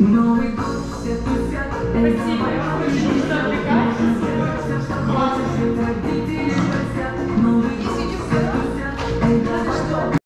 Новый год, все тусят, красиво,